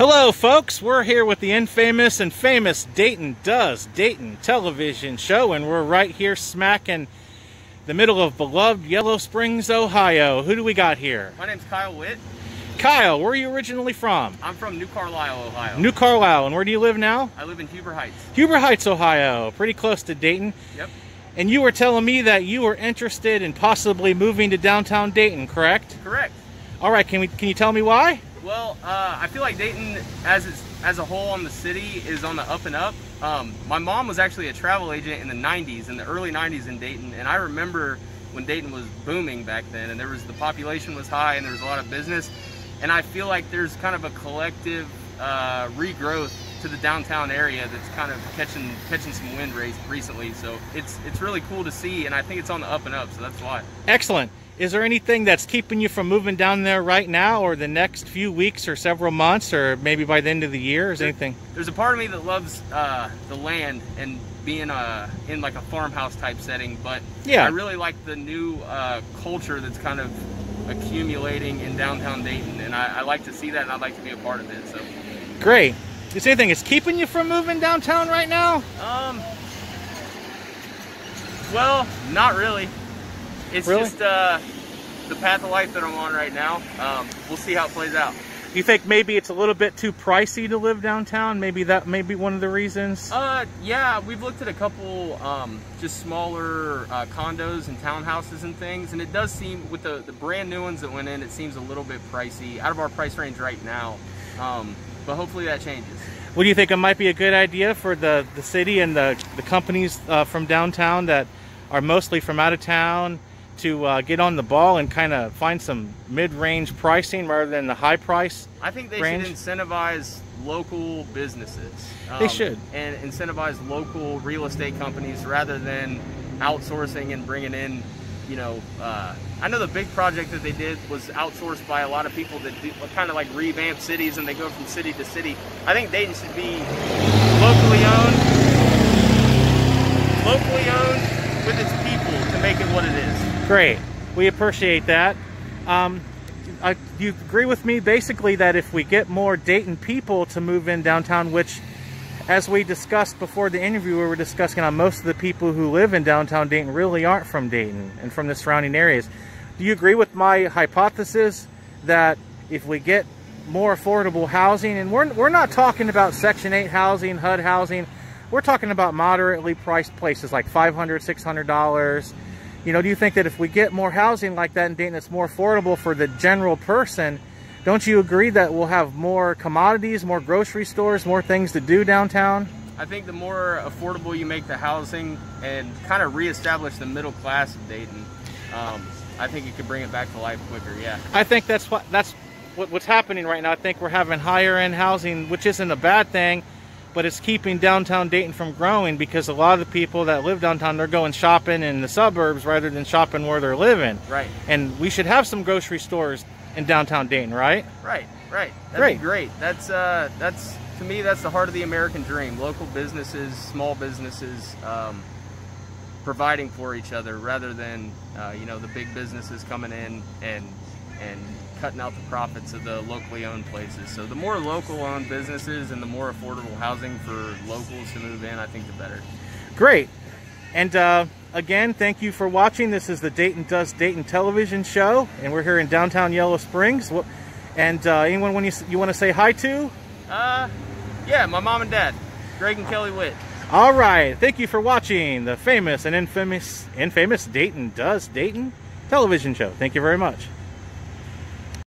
Hello, folks. We're here with the infamous and famous Dayton Does Dayton television show, and we're right here smack in the middle of beloved Yellow Springs, Ohio. Who do we got here? My name's Kyle Witt. Kyle, where are you originally from? I'm from New Carlisle, Ohio. New Carlisle. And where do you live now? I live in Huber Heights. Huber Heights, Ohio. Pretty close to Dayton. Yep. And you were telling me that you were interested in possibly moving to downtown Dayton, correct? Correct. All right. Can we? Can you tell me why? Well, uh, I feel like Dayton, as as a whole on the city, is on the up and up. Um, my mom was actually a travel agent in the 90s, in the early 90s in Dayton, and I remember when Dayton was booming back then, and there was the population was high, and there was a lot of business. And I feel like there's kind of a collective uh, regrowth to the downtown area that's kind of catching catching some wind recently. So it's it's really cool to see, and I think it's on the up and up. So that's why. Excellent. Is there anything that's keeping you from moving down there right now or the next few weeks or several months or maybe by the end of the year? Is there, anything? There's a part of me that loves uh, the land and being uh, in like a farmhouse type setting, but yeah. I really like the new uh, culture that's kind of accumulating in downtown Dayton, and I, I, like to see that, and I'd like to be a part of it. So, great. Is anything is keeping you from moving downtown right now? Um. Well, not really. It's really? just uh, the path of life that I'm on right now. Um, we'll see how it plays out. You think maybe it's a little bit too pricey to live downtown? Maybe that may be one of the reasons? Uh, yeah, we've looked at a couple um, just smaller uh, condos and townhouses and things, and it does seem, with the, the brand new ones that went in, it seems a little bit pricey, out of our price range right now. Um, but hopefully that changes. What do you think it might be a good idea for the, the city and the, the companies uh, from downtown that are mostly from out of town to uh, get on the ball and kind of find some mid-range pricing rather than the high price I think they range? should incentivize local businesses. Um, they should. And incentivize local real estate companies rather than outsourcing and bringing in, you know, uh, I know the big project that they did was outsourced by a lot of people that do, kind of like revamp cities and they go from city to city. I think Dayton should be locally owned, locally owned with its people to make it what it is. Great. We appreciate that. Um, I, you agree with me basically that if we get more Dayton people to move in downtown, which as we discussed before the interview, we were discussing on most of the people who live in downtown Dayton really aren't from Dayton and from the surrounding areas. Do you agree with my hypothesis that if we get more affordable housing, and we're, we're not talking about Section 8 housing, HUD housing, we're talking about moderately priced places like $500, $600, you know, do you think that if we get more housing like that in Dayton that's more affordable for the general person, don't you agree that we'll have more commodities, more grocery stores, more things to do downtown? I think the more affordable you make the housing and kind of reestablish the middle class of Dayton, um, I think you could bring it back to life quicker. Yeah. I think that's what that's what, what's happening right now. I think we're having higher end housing, which isn't a bad thing but it's keeping downtown Dayton from growing because a lot of the people that live downtown they're going shopping in the suburbs rather than shopping where they're living. Right. And we should have some grocery stores in downtown Dayton, right? Right, right. That'd great. be great. That's uh that's to me that's the heart of the American dream. Local businesses, small businesses um, providing for each other rather than uh, you know the big businesses coming in and and cutting out the profits of the locally owned places. So the more local owned businesses and the more affordable housing for locals to move in, I think the better. Great. And uh, again, thank you for watching. This is the Dayton Does Dayton television show, and we're here in downtown Yellow Springs. And uh, anyone when you, you want to say hi to? Uh, yeah, my mom and dad, Greg and Kelly Witt. All right. Thank you for watching the famous and infamous, infamous Dayton Does Dayton television show. Thank you very much.